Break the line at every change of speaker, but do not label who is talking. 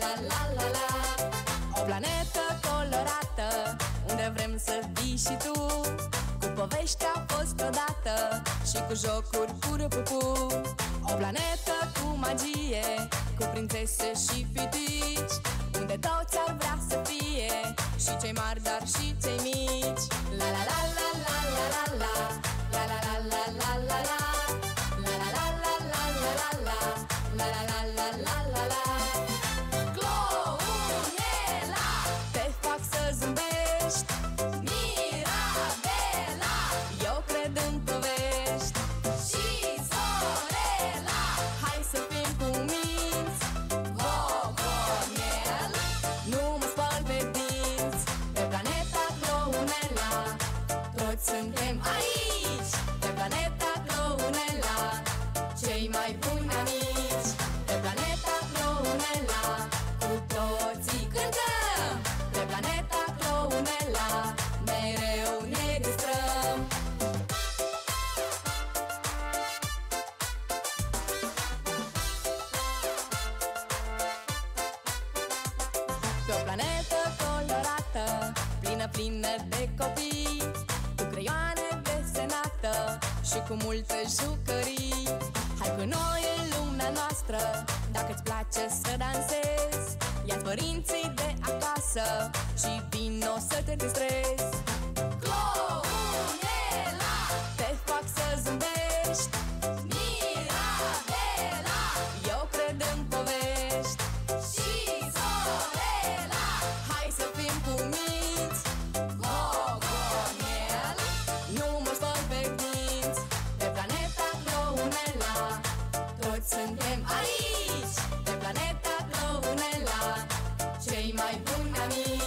la la la la. O planetă colorată Unde vrem să vii și tu. Cu povești a fost odată Și cu jocuri cu râpupu. O planetă cu magie Cu prințese și pitici Unde toți ar vrea să fie. Și cei mari, dar și cei Toți suntem aici Și cu multe jucării. Hai cu noi în lumea noastră Dacă îți place să dansezi. Ia părinții de acasă Și vino să te distrezi Suntem aici, pe planeta Clounela Cei mai buni amici.